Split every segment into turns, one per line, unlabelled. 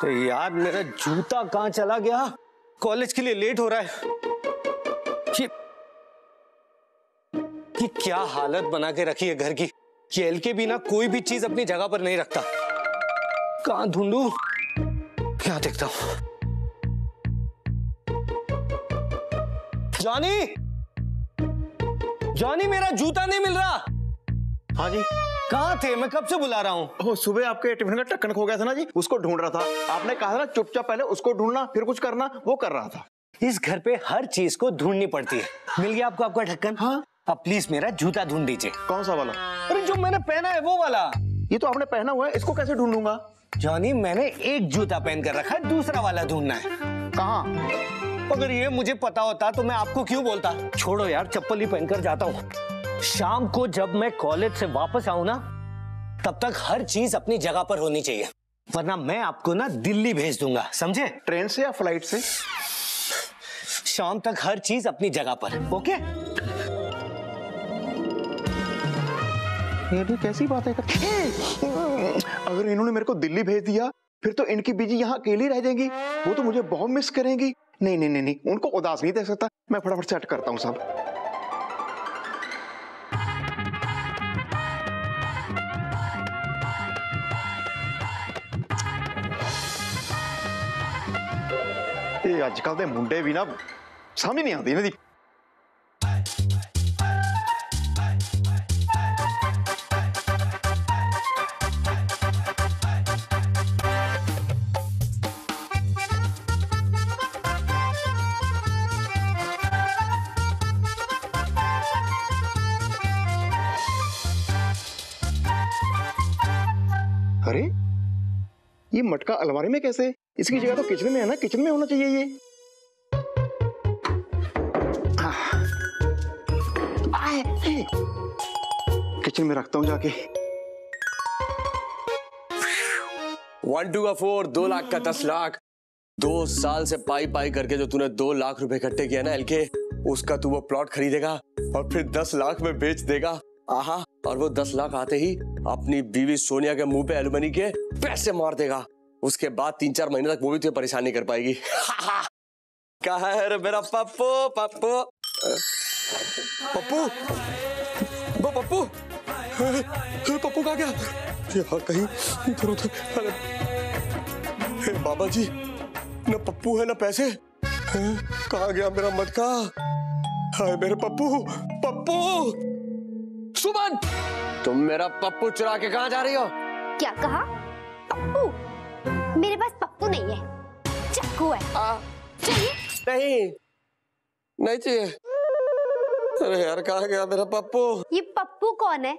तो यार, मेरा जूता कहाँ चला गया? कॉलेज के लिए लेट हो रहा है। ये ये क्या हालत बना के रखी है घर की? कि एल के बिना कोई भी चीज़ अपनी जगह पर नहीं रखता। कहाँ ढूंढू? क्या देखता हूँ? जॉनी! जॉनी मेरा जूता नहीं मिल रहा।
हाँ जी।
कहाँ थे? मैं कब से बुला रहा हूँ?
सुबह आपके टिफ़िन का ढक्कन खो गया था ना जी उसको ढूंढ रहा था। आपने कहा था ना चुपचाप पहले उसको ढूंढना फिर कुछ करना वो कर रहा था।
इस घर पे हर चीज़ को ढूंढनी पड़ती है। मिल गया आपको आपका ढक्कन?
हाँ।
अब प्लीज़ मेरा जूता ढूंढ दीजिए।
कौन सा वाला?
अरे जो मैंने पहना है वो वाला।
ये तो आपने पहना हुआ है इसको कैसे ढूंढूँगा?
जॉनी मैंने एक जूता पहन कर रखा है दूसरा वाला ढूंढना है।
कहाँ?
अगर ये मुझे पता होता तो मैं आपको क्यों बोलता? छोड़ो यार चप्पल ही पहनकर जाता हूँ। शाम को जब मैं कॉलेज से वापस आऊ ना तब तक हर चीज़ अपनी जगह पर होनी चाहिए। वरना मैं आपको ना दिल्ली भेज दूँगा समझे?
ट्रेन से या फ़्लाइट से?
शाम तक हर चीज़ अपनी जगह पर ओके?
ये भी कैसी बात है? अगर इन्होंने मेरे को दिल्ली भेज दिया फिर तो इनकी बीजी यहाँ अकेली रह जाएँगी। वो तो मुझे बहुत मिस करेंगी। नहीं नहीं नहीं नहीं उनको उदास नहीं दे सकता मैं फटाफट सेट करता हूँ सब ਇਹ ਅੱਜ ਕੱਲ ਦੇ ਮੁੰਡੇ ਵੀ ਨਾ ਸਮਝ ਨਹੀਂ ਆਉਂਦੀ ਇਹਨਾਂ ਦੀ ये मटका अलमारी में कैसे? इसकी जगह तो किचन में है ना, किचन में होना चाहिए ये। किचन में रखता हूँ जाके।
वन, टू का फोर, दो लाख का दस लाख। दो साल से पाई पाई करके जो तूने दो लाख रुपए इकट्ठे किया ना, एलके, उसका तू वो प्लॉट खरीदेगा और फिर दस लाख में बेच देगा। आहा। और वो दस लाख आते ही अपनी बीवी सोनिया के मुँह पे एलुमनी के पैसे मार देगा। उसके बाद तीन चार महीने तक वो भी तुझे परेशान नहीं कर पाएगी। मेरा पप्पू पप्पू। पप्पू? वो पप्पू? पप्पू कहा गया? यार कहीं, इधर उधर। बाबा जी न पप्पू है न पैसे। कहा गया मेरा मटका? हाय मेरे पप्पू पप्पू! सुमन! तुम मेरा पप्पू चुरा के कहाँ जा रही हो?
क्या कहा? पप्पू? मेरे पास पप्पू नहीं है। चाकू है।
आ,
चाहिए
नहीं। नहीं चाहिए। अरे यार कहाँ गया मेरा पप्पू?
ये पप्पू कौन है?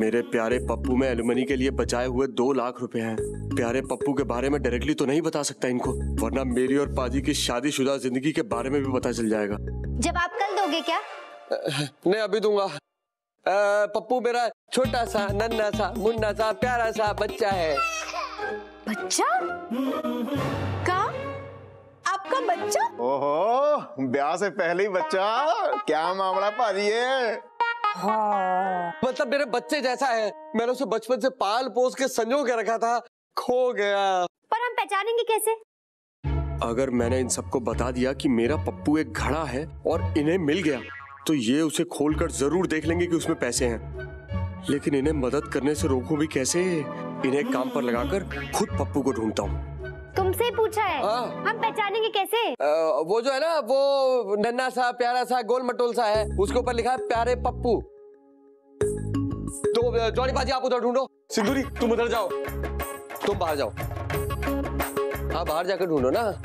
मेरे प्यारे पप्पू में एलुमनी के लिए बचाए हुए दो लाख रुपए हैं। प्यारे पप्पू के बारे में डायरेक्टली तो नहीं बता सकता इनको वरना मेरी और पाजी की शादीशुदा ज़िंदगी के बारे में भी पता चल जाएगा।
जब आप कल दोगे क्या?
नहीं अभी दूँगा। पप्पू मेरा छोटा सा नन्ना सा मुन्ना सा प्यारा सा बच्चा है।
बच्चा? का? आपका बच्चा?
ओहो ब्याह से पहले ही बच्चा। क्या मामला पाजी है? हाँ।
मतलब मेरे बच्चे जैसा है। मैंने उसे बचपन से पाल पोस के संजो के रखा था। खो गया।
पर हम पहचानेंगे कैसे?
अगर मैंने इन सबको बता दिया कि मेरा पप्पू एक घड़ा है और इन्हें मिल गया तो ये उसे खोलकर ज़रूर देख लेंगे कि उसमें पैसे हैं। लेकिन इन्हें मदद करने से रोकूं भी कैसे? इन्हें काम पर लगाकर खुद पप्पू को ढूंढता हूँ।
तुमसे ही पूछा है।
हाँ।
हम पहचानेंगे कैसे?
अ, वो जो है ना वो नन्ना सा प्यारा सा गोल मटोल सा है। उसके ऊपर लिखा है प्यारे पप्पू। तो जॉनी बाजी आप उधर ढूंढो। सिंदूरी तुम उधर जाओ। तुम बाहर जाओ। हाँ बाहर जाकर ढूंढो ना।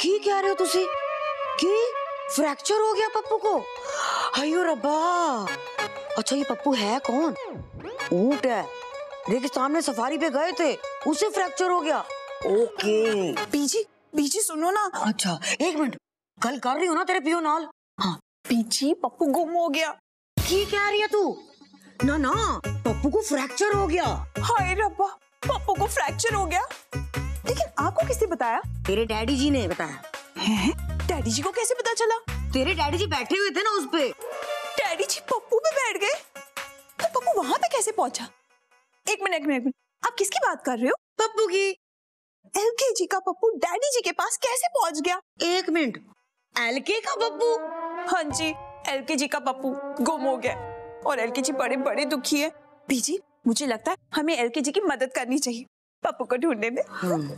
की कह रहे हो तुसी? की? फ्रैक्चर हो गया पप्पू को। अयो रब्बा। अच्छा ये पप्पू है कौन? ऊँट है। रेगिस्तान में सफारी पे गए थे। उसे फ्रैक्चर हो गया। ओके।
पीजी पीजी सुनो ना।
अच्छा एक मिनट। कल कर रही हो ना तेरे पियो नाल? हाँ
पीजी पप्पू गुम हो गया।
की कह रही है तू? ना ना पप्पू को फ्रैक्चर हो गया।
हाय रब्बा पप्पू को फ्रैक्चर हो गया। लेकिन आपको किसने बताया?
तेरे डैडी जी ने बताया।
डैडी जी को कैसे पता चला?
तेरे डैडी जी बैठे हुए थे ना उस पे। डैडी जी पप्पू पे बैठ गए।
तो पप्पू वहाँ पे कैसे पहुँचा? एक मिनट एक मिनट आप किसकी बात कर रहे हो?
पप्पू की।
एलकेजी का पप्पू डैडी जी के पास कैसे पहुँच गया?
एक मिनट। एलके का पप्पू?
हाँ जी एलकेजी का पप्पू गुम हो गया। और एलकेजी बड़े बड़े दुखी है। बीजी मुझे लगता है हमें एलकेजी की मदद करनी चाहिए पप्पू को ढूँढने में। हम्म।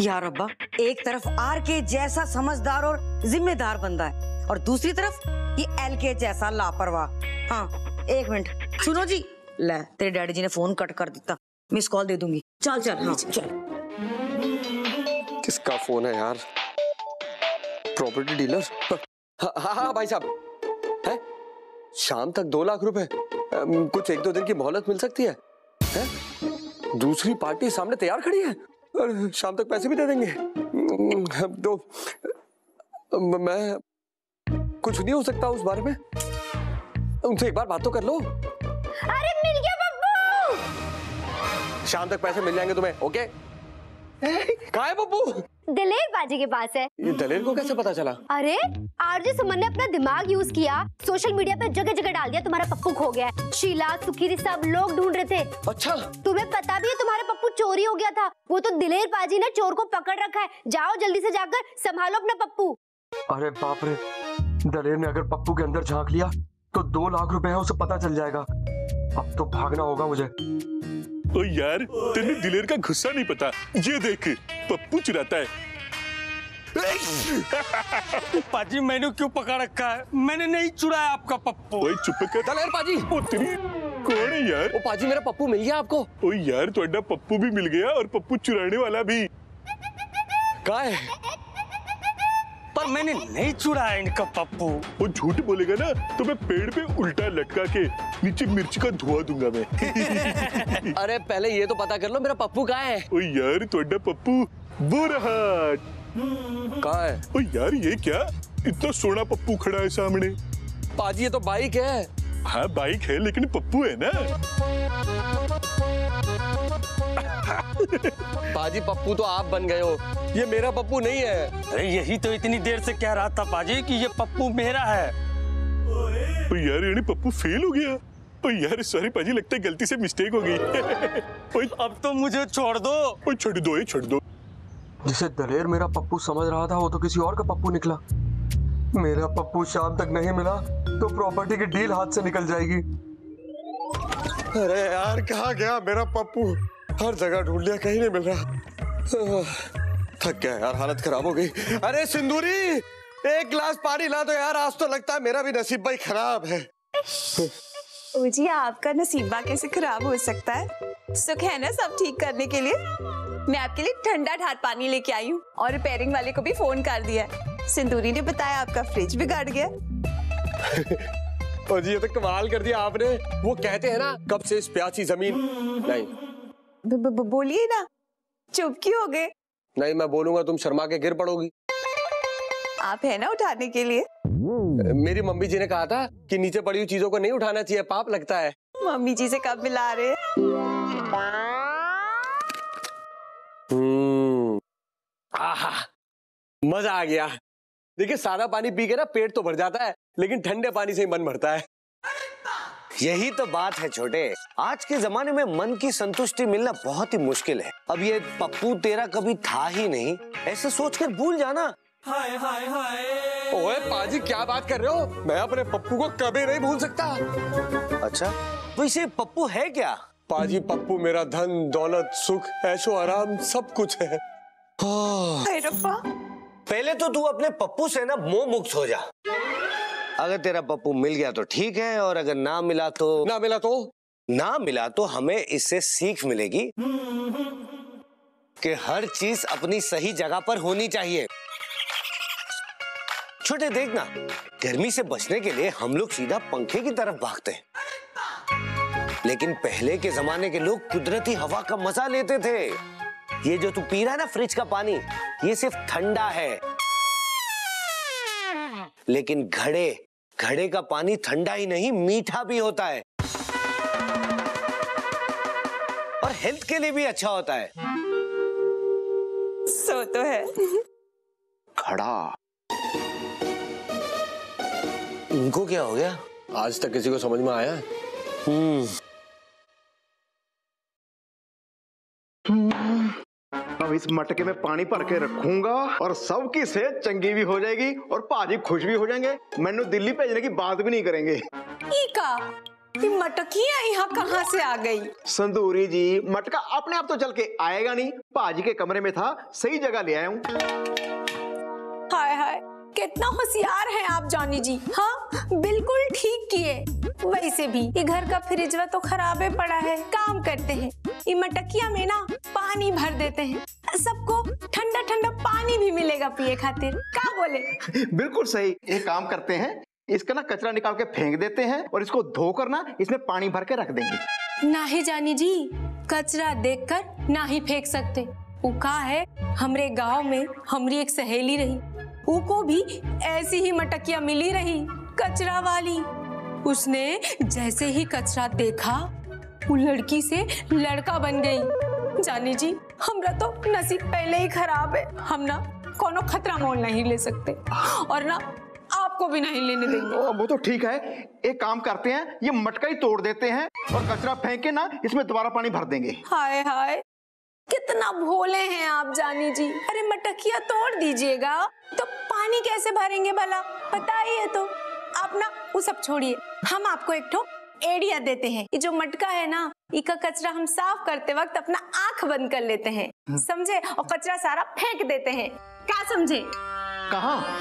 यार अब्बा एक तरफ़ आर के जैसा समझदार और जिम्मेदार बंदा है और दूसरी तरफ़ ये एल के जैसा लापरवाह। हाँ एक मिनट। सुनो जी। ले तेरे डैडी जी ने फ़ोन कट कर दिया मिस कॉल दे दूँगी। चल चल हाँ चल।
किसका फ़ोन है यार? Property dealer? हाँ हाँ हाँ, भाई साहब। है? शाम तक दो लाख रुपए। कुछ एक दो दिन की मोहलत मिल सकती है, है? दूसरी पार्टी सामने तैयार खड़ी है? और शाम तक पैसे भी दे देंगे। तो मैं कुछ नहीं हो सकता उस बारे में। उनसे एक बार बात तो कर लो।
अरे मिल गया बब्बू।
शाम तक पैसे मिल जाएँगे तुम्हें ओके है बब्बू
दिलेर बाजी के पास है।
ये दलेर को कैसे पता चला?
अरे आरजे सुमन ने अपना दिमाग यूज़ किया सोशल मीडिया पे जगह जगह डाल दिया तुम्हारा पप्पू खो गया है। शीला सुखीरी सब लोग ढूंढ रहे थे।
अच्छा।
तुम्हें पता भी है तुम्हारा पप्पू चोरी हो गया था। वो तो दिलेर बाजी ने चोर को पकड़ रखा है। जाओ जल्दी से जाकर संभालो अपना पप्पू।
अरे बाप रे दलेर ने अगर पप्पू के अंदर झाँक लिया तो दो लाख रुपए है उसे पता चल जाएगा। अब तो भागना होगा मुझे।
ओ यार तेरे दिलेर का गुस्सा नहीं पता। ये देख पप्पू चुराता है।
पाजी मैंने क्यों पकड़ रखा है? मैंने नहीं चुराया आपका पप्पू।
ओए चुप कर।
दलेर पाजी।
ओ तेरी कौन है यार?
ओ पाजी मेरा पप्पू मिल गया आपको।
ओ यार तो पप्पू भी मिल गया और पप्पू चुराने वाला भी।
का है?
मैंने नहीं चुराया इनका पप्पू।
वो झूठ बोलेगा ना तो मैं पेड़ पे उल्टा लटका के नीचे मिर्च का धुआँ दूँगा मैं।
अरे पहले ये तो पता कर लो मेरा पप्पू कहाँ है?
ओ यार तो थोड़ा पप्पू वो रहा।
कहाँ है?
ओ यार ये क्या? इतना सोना पप्पू खड़ा है सामने।
पाजी ये तो बाइक है।
हाँ बाइक है लेकिन पप्पू है ना।
पाजी पप्पू तो आप बन गए हो। ये मेरा पप्पू नहीं है।
अरे यही तो इतनी देर से कह रहा था पाजी कि ये पप्पू मेरा है।
ओ यार यानी पप्पू फेल हो गया। ओ यार सॉरी पाजी लगता है गलती से मिस्टेक हो गई। ओए
अब तो मुझे छोड़ दो।
छोड़ दो ये छोड़ दो।
जिसे दलेर मेरा पप्पू समझ रहा था वो तो किसी और का पप्पू निकला। मेरा पप्पू शाम तक नहीं मिला तो प्रॉपर्टी की डील हाथ से निकल जाएगी।
अरे यार कहा गया मेरा पप्पू? हर जगह ढूंढ लिया कहीं नहीं मिल रहा। थक गया यार हालत खराब हो गई। अरे सिंदूरी एक गिलास पानी ला दो यार आज तो लगता है मेरा भी नसीब भाई खराब है।
जी आपका नसीबा कैसे खराब हो सकता है। सुख है ना सब ठीक करने के लिए? मैं आपके लिए ठंडा ठाट पानी लेके आई हूँ और रिपेयरिंग वाले को भी फ़ोन कर दिया है। सिंदूरी ने बताया आपका फ्रिज बिगाड़ गया
और जी ये तो कमाल कर दिया आपने। वो कहते हैं ना कब से इस प्यासी ज़मीन नहीं
बोलिए ना। चुप क्यों हो गए?
नहीं मैं बोलूँगा तुम शर्मा के गिर पड़ोगी।
आप है ना उठाने के लिए?
मेरी मम्मी जी ने कहा था कि नीचे पड़ी हुई चीज़ों को नहीं उठाना चाहिए पाप लगता है।
मम्मी जी से कब मिला रहे
हम्म। आहा मज़ा आ गया। देखिए सादा पानी पी के ना पेट तो भर जाता है लेकिन ठंडे पानी से ही मन भरता है।
यही तो बात है छोटे। आज के जमाने में मन की संतुष्टि मिलना बहुत ही मुश्किल है। अब ये पप्पू तेरा कभी था ही नहीं। ऐसे सोचकर भूल जाना। हाय हाय हाय।
ओए पाजी क्या बात कर रहे हो? मैं अपने पप्पू को कभी नहीं भूल सकता।
अच्छा तो इसे पप्पू है क्या?
पाजी पप्पू मेरा धन दौलत सुख ऐशो आराम सब कुछ है। हाँ,
पहले तो तू अपने पप्पू से ना मोह मुक्त हो जा। अगर तेरा पप्पू मिल गया तो ठीक है और अगर ना मिला तो
ना मिला तो?
ना मिला तो हमें इससे सीख मिलेगी कि हर चीज़ अपनी सही जगह पर होनी चाहिए। छोटे देखना गर्मी से बचने के लिए हम लोग सीधा पंखे की तरफ़ भागते हैं। लेकिन पहले के जमाने के लोग कुदरती हवा का मज़ा लेते थे। ये जो तू पी रहा है ना फ्रिज का पानी ये सिर्फ़ ठंडा है। लेकिन घड़े घड़े का पानी ठंडा ही नहीं मीठा भी होता है। और हेल्थ के लिए भी अच्छा होता है।
सो तो है।
खड़ा
इनको क्या हो गया?
आज तक किसी को समझ में आया?
हम्म।
इस मटके में पानी भर के रखूँगा और सबकी सेहत चंगी भी हो जाएगी और भाजी खुश भी हो जाएँगे। मैं दिल्ली भेजने की बात भी नहीं करेंगे।
मटकिया यहाँ कहाँ से आ गई?
संदूरी जी मटका अपने आप तो चल के आएगा नहीं। भाजी के कमरे में था सही जगह ले आया हूँ।
कितना होशियार हैं आप जॉनी जी। हाँ बिल्कुल ठीक किए। वैसे भी ये घर का फ्रिजवा तो खराबे पड़ा है। काम करते हैं। ये मटकिया में ना पानी भर देते हैं। सबको ठंडा ठंडा पानी भी मिलेगा पिए खातिर। का बोले?
बिल्कुल सही। ये काम करते हैं इसका ना कचरा निकाल के फेंक देते हैं और इसको धोकर ना इसमें पानी भर के रख देंगे।
ना ही जानी जी कचरा देखकर ना ही फेंक सकते। वो का है हमरे गाँव में हमारी एक सहेली रही। उको भी ऐसी ही मटकिया मिली रही कचरा वाली। उसने जैसे ही कचरा देखा वो लड़की से लड़का बन गई। जानी जी हमरा तो नसीब पहले ही खराब है। हम ना कोनो खतरा मोल नहीं ले सकते और ना आपको भी नहीं लेने देंगे।
वो तो ठीक है। एक काम करते हैं ये मटका ही तोड़ देते हैं और कचरा फेंक के ना इसमें दोबारा पानी भर देंगे।
हाय हाय कितना भोले हैं आप जानी जी। अरे मटकिया तोड़ दीजिएगा तो पानी कैसे भरेंगे भला? बताइए तो। आप ना वो सब छोड़िए। हम आपको एक ठो एडिया देते हैं। ये जो मटका है ना इका कचरा हम साफ़ करते वक्त अपना आँख बंद कर लेते हैं। समझे? और कचरा सारा फेंक देते हैं। क्या समझे?
कहा?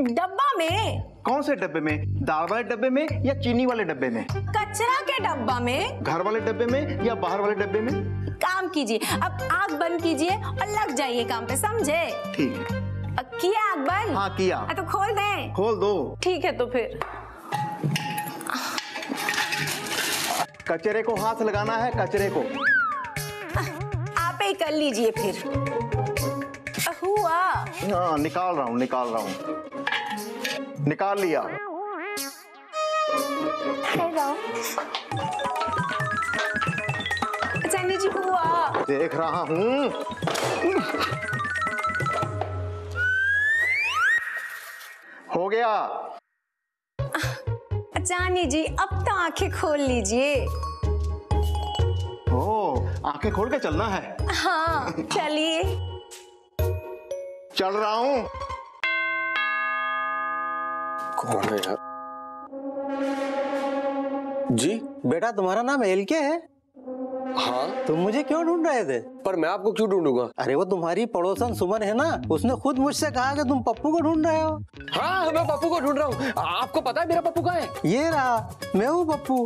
डब्बा में।
कौन से डब्बे में? दाल वाले डब्बे में या चीनी वाले डब्बे में?
कचरा के डब्बा में।
घर वाले डब्बे में या बाहर वाले डब्बे में?
काम कीजिए। अब आँख बंद कीजिए और लग जाइए काम पे समझे?
ठीक है।
किया अकबर?
हाँ किया।
हाँ, तो खोल दें।
खोल दो।
ठीक है तो फिर।
कचरे को हाथ लगाना है कचरे को।
आप ही कर लीजिए फिर। हुआ।
हाँ निकाल रहा हूँ निकाल रहा हूँ। निकाल लिया।
चंदी जी हुआ।
देख रहा हूँ। गया।
जानी जी अब तो आँखें खोल लीजिए।
ओ आँखें खोल के चलना है?
हाँ चलिए।
चल रहा हूँ।
कौन है यार? जी
बेटा तुम्हारा नाम एल के है?
हाँ?
तुम मुझे क्यों ढूंढ रहे थे?
पर मैं आपको क्यों ढूंढूँगा?
अरे वो तुम्हारी पड़ोसन सुमन है ना उसने खुद मुझसे कहा कि तुम पप्पू को ढूंढ रहे हो।
हाँ मैं पप्पू को ढूंढ रहा हूँ। आपको पता है मेरा पप्पू कहाँ है?
ये रहा मैं हूँ पप्पू।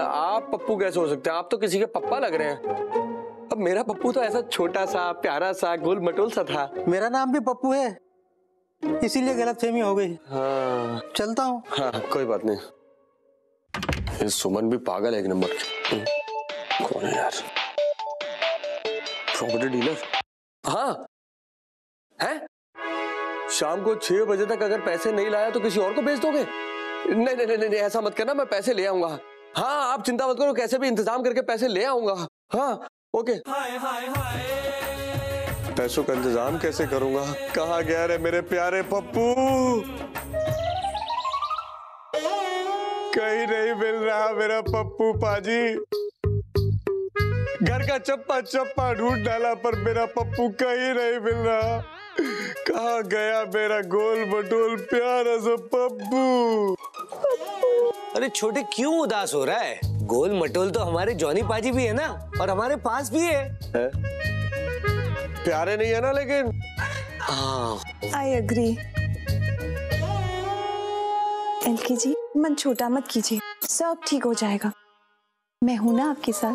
आप पप्पू कैसे हो सकते हैं? आप तो किसी के पप्पा लग रहे हैं। अब मेरा पप्पू तो ऐसा छोटा सा प्यारा सा गोल मटोल सा था।
मेरा नाम भी पप्पू है इसीलिए गलतफहमी हो गई।
हाँ।
चलता हूँ
हाँ कोई बात नहीं। ये सुमन भी पागल है एक नंबर कौन है यार? प्रॉपर्टी डीलर हाँ। है? शाम को छह बजे तक अगर पैसे नहीं लाया तो किसी और को बेच दोगे? नहीं नहीं नहीं नहीं ऐसा मत करना मैं पैसे ले आऊँगा। हाँ आप चिंता मत करो कैसे भी इंतज़ाम करके पैसे ले आऊँगा। हाँ ओके। हाय हाय हाय। पैसों का इंतज़ाम कैसे करूँगा? कहा गया रे मेरे प्यारे पप्पू? कहीं नहीं मिल रहा मेरा पप्पू पाजी। घर का चप्पा चप्पा ढूंढ डाला पर मेरा पप्पू कहीं नहीं मिल रहा। कहा गया मेरा गोल मटोल प्यारा सा पप्पू?
अरे छोटे क्यों उदास हो रहा है? गोल मटोल तो हमारे जॉनी पाजी भी है ना और हमारे पास भी है।
है? प्यारे नहीं है ना लेकिन? हाँ।
आई अग्री एलके जी मन छोटा मत कीजिए। सब ठीक हो जाएगा। मैं हूँ ना आपके साथ।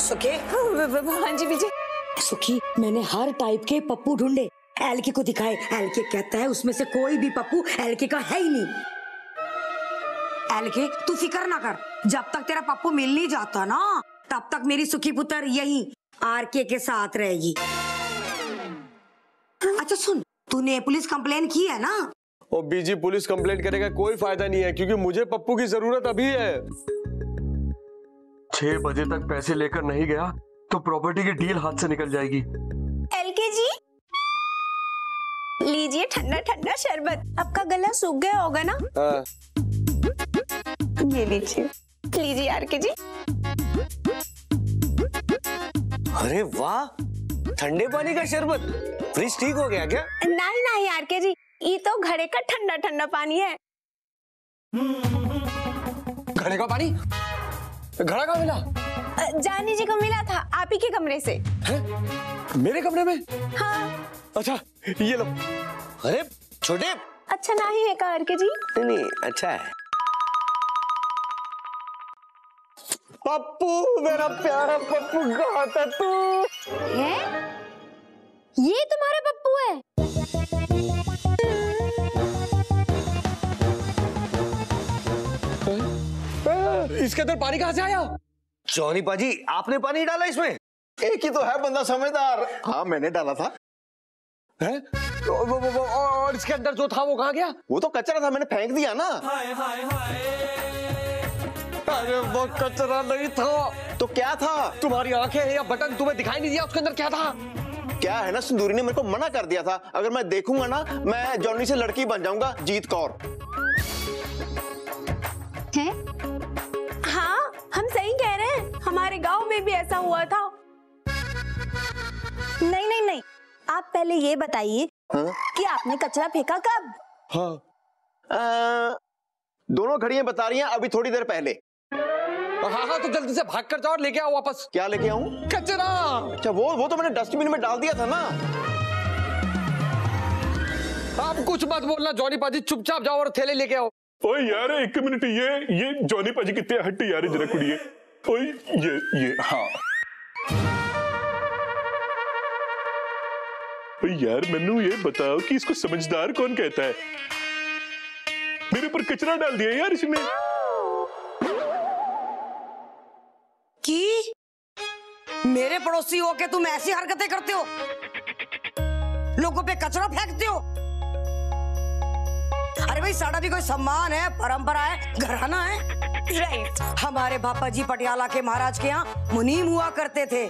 सुखी?
हाँ जी विजय
सुखी मैंने हर टाइप के पप्पू ढूंढे। एलके को दिखाए। एलके कहता है उसमें से कोई भी पप्पू एलके का है ही नहीं। एलके तू फ़िक्र ना कर। जब तक तेरा पप्पू मिल नहीं जाता ना तब तक मेरी सुखी पुत्र यही आरके के साथ रहेगी। अच्छा सुन। तूने पुलिस कंप्लेन की है ना?
और बीजी पुलिस कंप्लेंट करेगा कोई फ़ायदा नहीं है क्योंकि मुझे पप्पू की ज़रूरत अभी है।
छह बजे तक पैसे लेकर नहीं गया तो प्रॉपर्टी की डील हाथ से निकल जाएगी।
L K G? लीजिए ठंडा ठंडा शरबत। आपका गला सूख गया होगा ना?
आ,
ये लीजिए। लीजिए आर के जी।
अरे वाह! ठंडे पानी का शरबत? फ्रिज ठीक हो गया क्या?
नहीं नहीं आर के जी ये तो घड़े का ठंडा ठंडा पानी है।
घड़े का पानी? घड़ा कहाँ मिला?
जानी जी को मिला था आप ही के कमरे से।
है? मेरे कमरे में?
हाँ।
अच्छा ये लो।
अरे छोटे।
अच्छा नहीं है का आर के जी?
नहीं नहीं अच्छा है।
पप्पू मेरा प्यारा पप्पू कहाँ था तू?
है? ये तुम्हारा पप्पू है।
इसके अंदर पानी कहाँ से आया?
जॉनी पाजी आपने पानी डाला इसमें?
एक ही तो है बंदा समझदार। हाँ मैंने डाला था।
है? वो- वो- वो- वो- और इसके अंदर जो था वो कहाँ गया?
वो तो कचरा था मैंने फेंक दिया ना।
अरे वो कचरा नहीं था।
तो क्या था?
तुम्हारी आँखें या बटन तुम्हें दिखाई नहीं दिया उसके अंदर क्या था?
क्या है ना सिंदूरी ने मेरे को मना कर दिया था। अगर मैं देखूँगा ना मैं जॉनी से लड़की बन जाऊँगा जीत कौर।
है?
हाँ हम सही कह रहे हैं। हमारे गाँव में भी ऐसा हुआ था। नहीं नहीं नहीं। आप पहले ये बताइए
हाँ?
कि आपने कचरा फेंका कब?
हाँ।
अ, दोनों घड़ियाँ बता रही हैं अभी थोड़ी देर पहले।
हाँ हाँ तो जल्दी से भाग कर जाओ और लेके आओ वापस।
क्या लेके आऊँ?
कचरा!
अच्छा वो वो तो मैंने डस्टबिन में डाल दिया था ना।
आप कुछ मत बोलना जॉनी पाजी चुपचाप जाओ और थैले लेके आओ।
ओए यार एक मिनट ये ये जॉनी पाजी कितने हट यार जरा कुड़िए ओए ये ये हाँ। ओए यार मैनू ये बताओ कि इसको समझदार कौन कहता है? मेरे ऊपर कचरा डाल दिया यार इसने।
मेरे पड़ोसी हो के तुम ऐसी हरकतें करते हो। लोगों पे कचरा फेंकते हो। अरे भाई साड़ा भी कोई सम्मान है परंपरा है घराना है?
राइट
हमारे पापा जी पटियाला के महाराज के यहाँ मुनीम हुआ करते थे।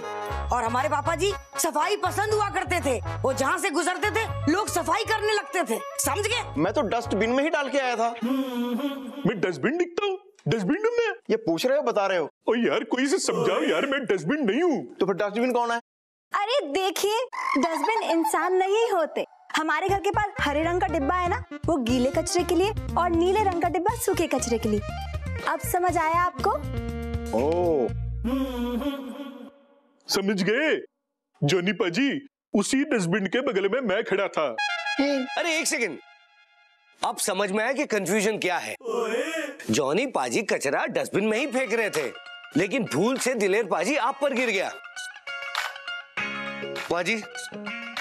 और हमारे पापा जी सफ़ाई पसंद हुआ करते थे। वो जहाँ से गुजरते थे लोग सफ़ाई करने लगते थे। समझ गए?
मैं तो डस्टबिन में ही डाल के आया था।
मैं डस्टबिन दिखता हूँ। डस्टबिन मैं
ये पूछ रहे हो बता रहे हो?
ओ यार कोई से समझाओ यार मैं डस्टबिन नहीं हूँ।
तो फिर डस्टबिन कौन है?
अरे देखिए डस्टबिन इंसान नहीं होते। हमारे घर के पास हरे रंग का डिब्बा है ना वो गीले कचरे के लिए और नीले रंग का डिब्बा सूखे कचरे के लिए। अब समझ आया आपको?
ओ
समझ गए? जॉनी पाजी उसी डस्टबिन के बगल में मैं खड़ा था।
अरे एक सेकंड। अब समझ में आया कि कंफ्यूजन क्या है। जॉनी पाजी कचरा डस्टबिन में ही फेंक रहे थे लेकिन भूल से दिलेर पाजी आप पर गिर गया। पाजी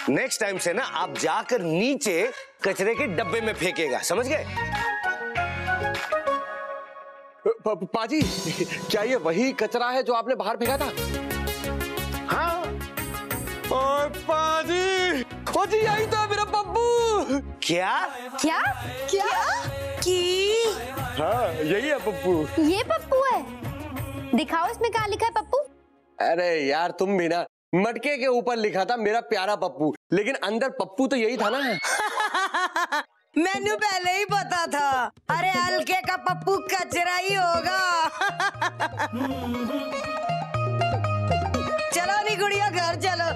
नेक्स्ट टाइम से ना आप जाकर नीचे कचरे के डब्बे में फेंकेगा समझ गए?
पाजी क्या ये वही कचरा है जो आपने बाहर फेंका था?
हाँ।
ओए पाजी पाजी यही था मेरा पप्पू
क्या?
क्या? क्या?
की?
हाँ यही है पप्पू।
ये पप्पू है। दिखाओ इसमें क्या लिखा है पप्पू।
अरे यार तुम भी ना मटके के ऊपर लिखा था मेरा प्यारा पप्पू लेकिन अंदर पप्पू तो यही था ना।
मैंने पहले ही पता था। अरे हल्के का पप्पू कचरा ही होगा। चलो नी गुड़िया घर चलो।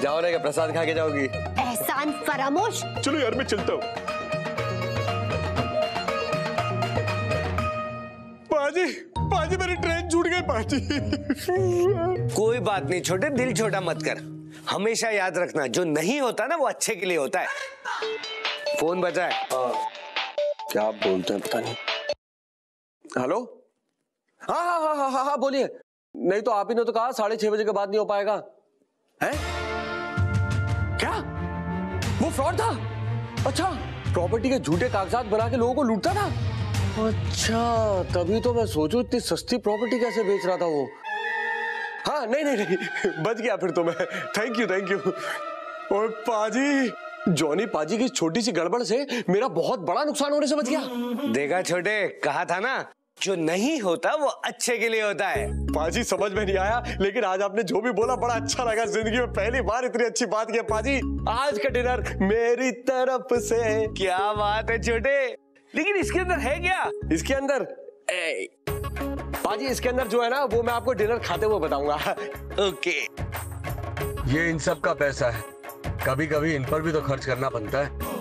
जाओ ना क्या प्रसाद खा के जाओगी।
एहसान फरामोश।
चलो यार मैं चलता हूँ।
पाजी मेरी ट्रेन छूट गई पाजी
कोई बात नहीं छोटे दिल छोटा मत कर। हमेशा याद रखना जो नहीं होता ना वो अच्छे के लिए होता है। फ़ोन बजा है।
क्या बोलते हैं पता नहीं। हेलो? हाँ हाँ हाँ हाँ हाँ हाँ बोलिए। नहीं तो आप ही ने तो कहा साढ़े छह बजे के बाद नहीं हो पाएगा। है? क्या? वो फ्रॉड था? अच्छा प्रॉपर्टी के झूठे कागजात बना के लोगों को लूटता था? अच्छा तभी तो मैं सोचू इतनी सस्ती प्रॉपर्टी कैसे बेच रहा था वो। हाँ नहीं नहीं नहीं बच गया फिर तो मैं। थैंक यू थैंक यू और पाजी जॉनी पाजी की छोटी सी गड़बड़ से मेरा बहुत बड़ा नुकसान होने से बच गया।
देखा छोटे कहा था ना जो नहीं होता वो अच्छे के लिए होता है।
पाजी समझ में नहीं आया लेकिन आज आपने जो भी बोला बड़ा अच्छा लगा ज़िंदगी में पहली बार इतनी अच्छी बात की पाजी आज का डिनर मेरी तरफ़ से।
क्या बात है छोटे। लेकिन इसके अंदर है क्या?
इसके अंदर ए, पाजी इसके अंदर जो है ना वो मैं आपको डिनर खाते हुए बताऊँगा।
ओके।
ये इन सब का पैसा है। कभी कभी इन पर भी तो खर्च करना बनता है।